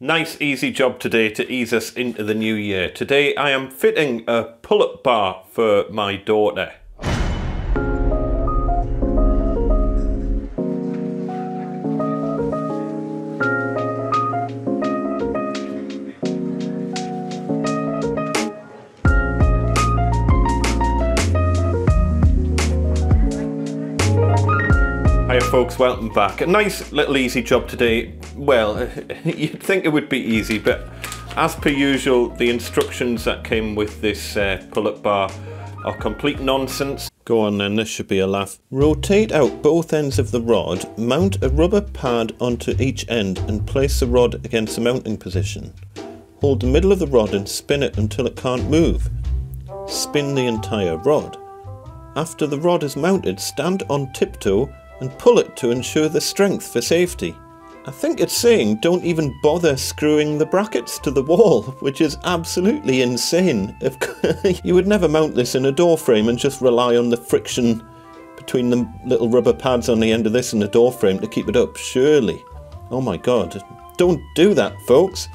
Nice easy job today to ease us into the new year. Today I am fitting a pull-up bar for my daughter. Hiya folks, welcome back. A nice little easy job today. Well, you'd think it would be easy, but as per usual, the instructions that came with this uh, pull-up bar are complete nonsense. Go on then, this should be a laugh. Rotate out both ends of the rod, mount a rubber pad onto each end and place the rod against the mounting position. Hold the middle of the rod and spin it until it can't move. Spin the entire rod. After the rod is mounted, stand on tiptoe and pull it to ensure the strength for safety. I think it's saying don't even bother screwing the brackets to the wall, which is absolutely insane. you would never mount this in a door frame and just rely on the friction between the little rubber pads on the end of this and the door frame to keep it up, surely. Oh my god, don't do that folks.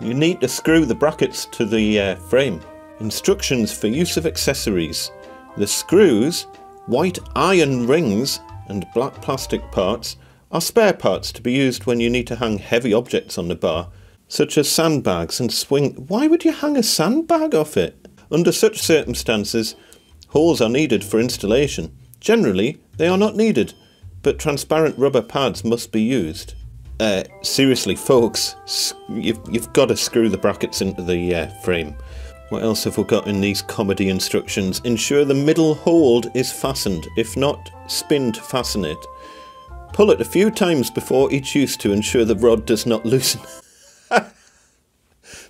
You need to screw the brackets to the uh, frame. Instructions for use of accessories. The screws, white iron rings and black plastic parts are spare parts to be used when you need to hang heavy objects on the bar, such as sandbags and swing. Why would you hang a sandbag off it? Under such circumstances, holes are needed for installation. Generally, they are not needed, but transparent rubber pads must be used. Uh, seriously, folks, you've, you've got to screw the brackets into the uh, frame. What else have we got in these comedy instructions? Ensure the middle hold is fastened. If not, spin to fasten it. Pull it a few times before each use to ensure the rod does not loosen.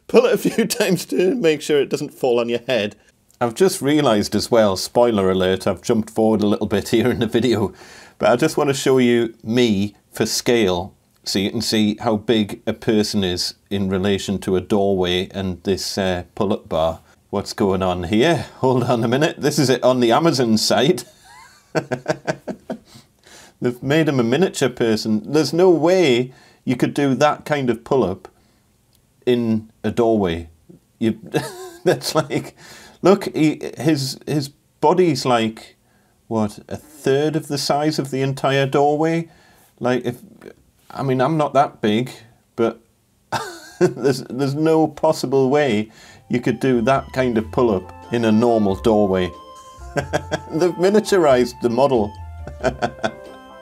Pull it a few times to make sure it doesn't fall on your head. I've just realised as well, spoiler alert, I've jumped forward a little bit here in the video, but I just want to show you me for scale so you can see how big a person is in relation to a doorway and this uh, pull-up bar. What's going on here? Hold on a minute. This is it on the Amazon site. They've made him a miniature person. There's no way you could do that kind of pull-up in a doorway. You, that's like, look, he, his his body's like, what, a third of the size of the entire doorway? Like, if I mean, I'm not that big, but there's there's no possible way you could do that kind of pull-up in a normal doorway. They've miniaturized the model.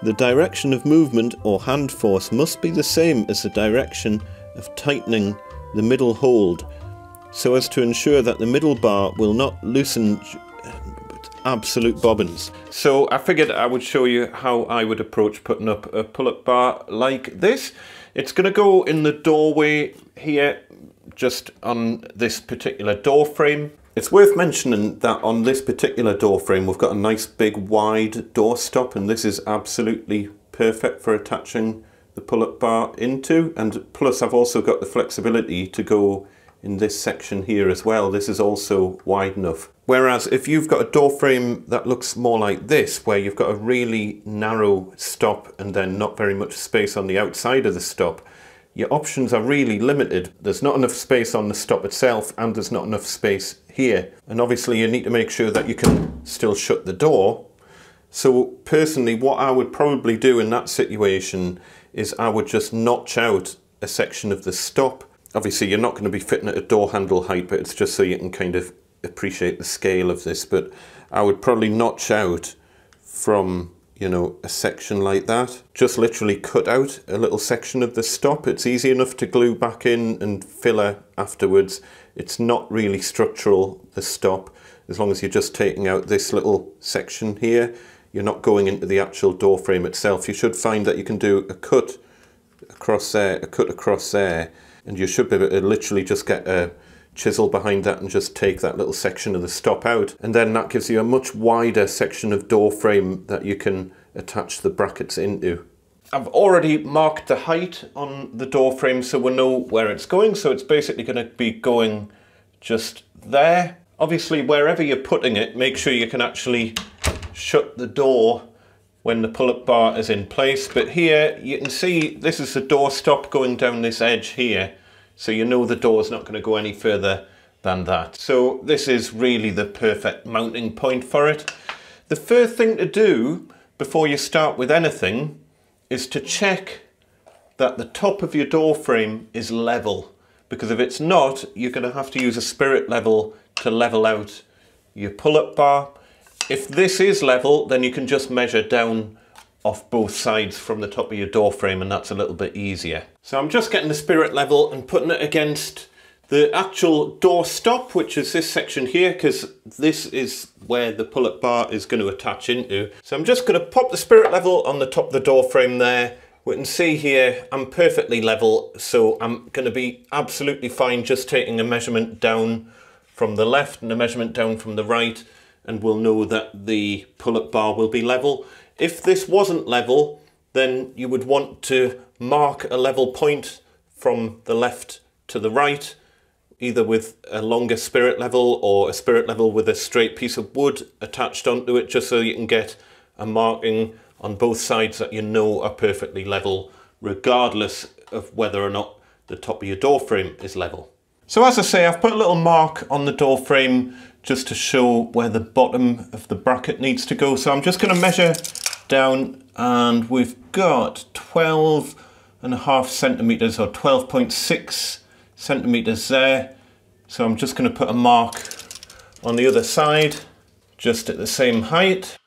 the direction of movement or hand force must be the same as the direction of tightening the middle hold so as to ensure that the middle bar will not loosen absolute bobbins. So I figured I would show you how I would approach putting up a pull-up bar like this. It's going to go in the doorway here, just on this particular door frame. It's worth mentioning that on this particular door frame we've got a nice big wide door stop and this is absolutely perfect for attaching the pull-up bar into and plus I've also got the flexibility to go in this section here as well. This is also wide enough. Whereas if you've got a door frame that looks more like this, where you've got a really narrow stop and then not very much space on the outside of the stop, your options are really limited. There's not enough space on the stop itself and there's not enough space here. And obviously you need to make sure that you can still shut the door. So personally, what I would probably do in that situation is I would just notch out a section of the stop obviously you're not going to be fitting at a door handle height, but it's just so you can kind of appreciate the scale of this. But I would probably notch out from, you know, a section like that. Just literally cut out a little section of the stop. It's easy enough to glue back in and filler afterwards. It's not really structural, the stop, as long as you're just taking out this little section here. You're not going into the actual door frame itself. You should find that you can do a cut across there, a cut across there, and you should be able to literally just get a chisel behind that and just take that little section of the stop out and then that gives you a much wider section of door frame that you can attach the brackets into. I've already marked the height on the door frame so we know where it's going so it's basically going to be going just there. Obviously wherever you're putting it make sure you can actually shut the door when the pull-up bar is in place. But here you can see this is the door stop going down this edge here. So you know the door is not going to go any further than that. So this is really the perfect mounting point for it. The first thing to do before you start with anything is to check that the top of your door frame is level because if it's not you're going to have to use a spirit level to level out your pull-up bar. If this is level then you can just measure down off both sides from the top of your door frame and that's a little bit easier. So I'm just getting the spirit level and putting it against the actual door stop, which is this section here, because this is where the pull-up bar is going to attach into. So I'm just going to pop the spirit level on the top of the door frame there. We can see here I'm perfectly level, so I'm going to be absolutely fine just taking a measurement down from the left and a measurement down from the right, and we'll know that the pull-up bar will be level. If this wasn't level, then you would want to mark a level point from the left to the right, either with a longer spirit level or a spirit level with a straight piece of wood attached onto it, just so you can get a marking on both sides that you know are perfectly level, regardless of whether or not the top of your door frame is level. So as I say, I've put a little mark on the door frame just to show where the bottom of the bracket needs to go. So I'm just going to measure down and we've got 12 and a half centimeters or 12.6 centimeters there. So I'm just going to put a mark on the other side just at the same height.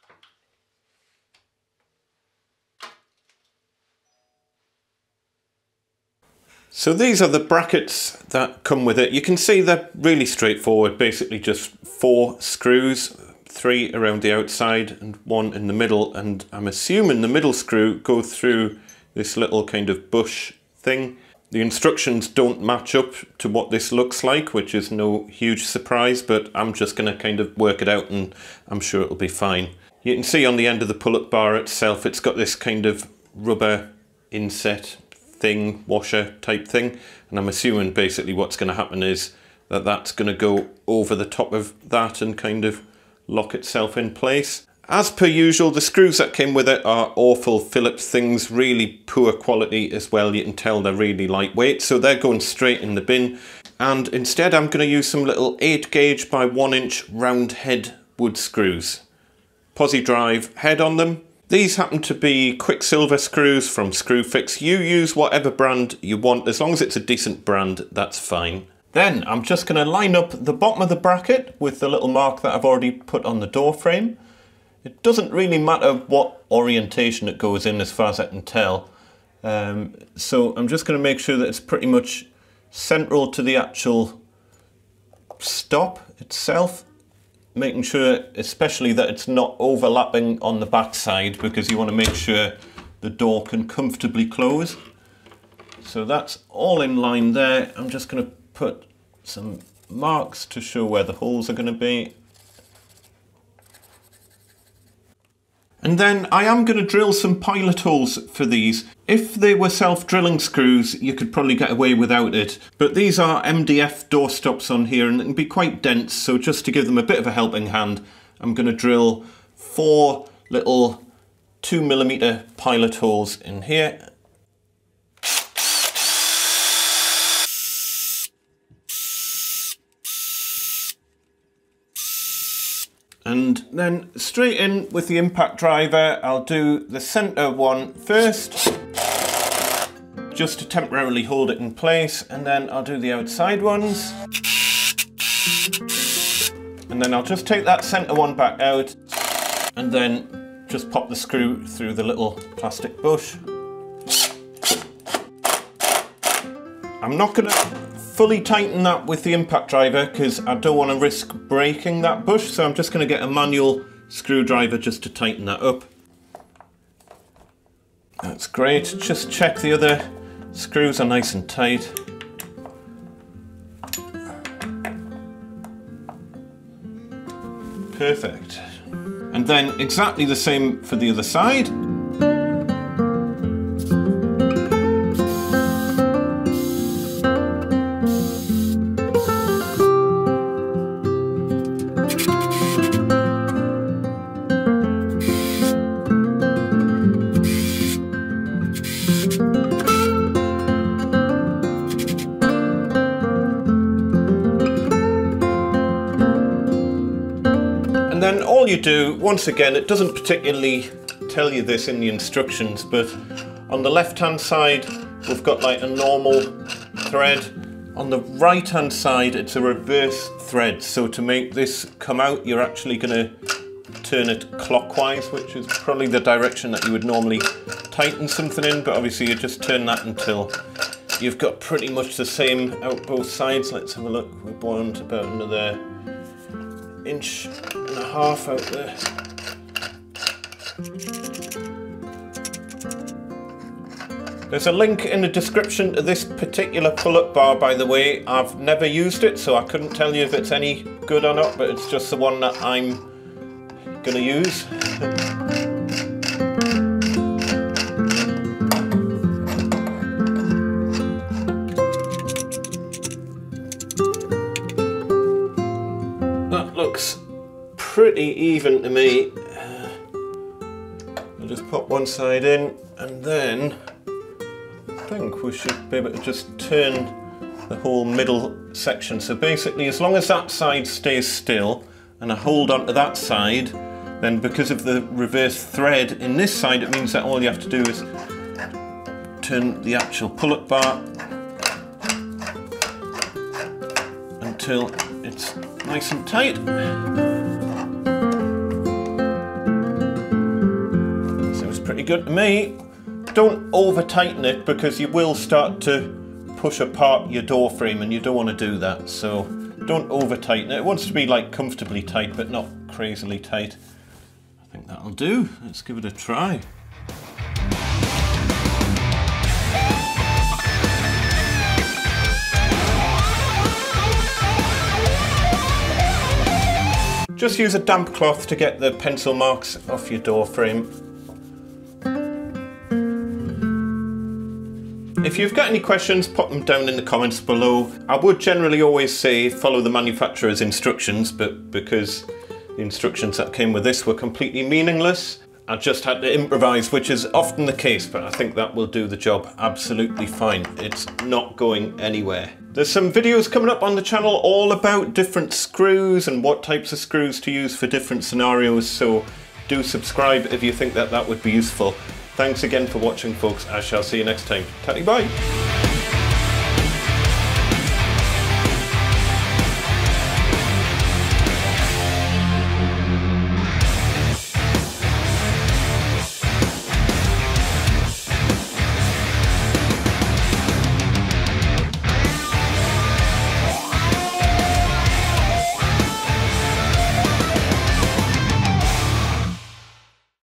So these are the brackets that come with it. You can see they're really straightforward, basically just four screws three around the outside and one in the middle and I'm assuming the middle screw go through this little kind of bush thing. The instructions don't match up to what this looks like, which is no huge surprise, but I'm just going to kind of work it out and I'm sure it'll be fine. You can see on the end of the pull-up bar itself, it's got this kind of rubber inset thing, washer type thing, and I'm assuming basically what's going to happen is that that's going to go over the top of that and kind of lock itself in place. As per usual, the screws that came with it are awful Phillips things, really poor quality as well. You can tell they're really lightweight, so they're going straight in the bin. And instead I'm going to use some little 8 gauge by 1 inch round head wood screws. Posi drive head on them. These happen to be Quicksilver screws from Screwfix. You use whatever brand you want, as long as it's a decent brand, that's fine. Then I'm just going to line up the bottom of the bracket with the little mark that I've already put on the door frame. It doesn't really matter what orientation it goes in as far as I can tell. Um, so I'm just going to make sure that it's pretty much central to the actual stop itself. Making sure especially that it's not overlapping on the back side because you want to make sure the door can comfortably close. So that's all in line there. I'm just going to put some marks to show where the holes are going to be. And then I am going to drill some pilot holes for these. If they were self-drilling screws, you could probably get away without it. But these are MDF door stops on here and they can be quite dense. So just to give them a bit of a helping hand, I'm going to drill four little two millimeter pilot holes in here. And then straight in with the impact driver, I'll do the center one first, just to temporarily hold it in place. And then I'll do the outside ones. And then I'll just take that center one back out and then just pop the screw through the little plastic bush. I'm not gonna fully tighten that with the impact driver because I don't want to risk breaking that bush so I'm just going to get a manual screwdriver just to tighten that up. That's great, just check the other screws are nice and tight. Perfect. And then exactly the same for the other side. Do, once again, it doesn't particularly tell you this in the instructions, but on the left hand side, we've got like a normal thread. On the right hand side, it's a reverse thread. So to make this come out, you're actually gonna turn it clockwise, which is probably the direction that you would normally tighten something in, but obviously you just turn that until you've got pretty much the same out both sides. Let's have a look. We're born about another inch and a half out there. There's a link in the description to this particular pull-up bar, by the way. I've never used it, so I couldn't tell you if it's any good or not, but it's just the one that I'm gonna use. pretty even to me. Uh, I'll just pop one side in and then I think we should be able to just turn the whole middle section. So basically as long as that side stays still and I hold on to that side then because of the reverse thread in this side it means that all you have to do is turn the actual pull-up bar until it's nice and tight. Pretty good to me. Don't over tighten it because you will start to push apart your door frame and you don't want to do that. So don't over tighten it. It wants to be like comfortably tight but not crazily tight. I think that'll do. Let's give it a try. Just use a damp cloth to get the pencil marks off your door frame. If you've got any questions, pop them down in the comments below. I would generally always say follow the manufacturer's instructions, but because the instructions that came with this were completely meaningless, I just had to improvise, which is often the case, but I think that will do the job absolutely fine. It's not going anywhere. There's some videos coming up on the channel all about different screws and what types of screws to use for different scenarios, so do subscribe if you think that that would be useful. Thanks again for watching folks, I shall see you next time. Tatty bye!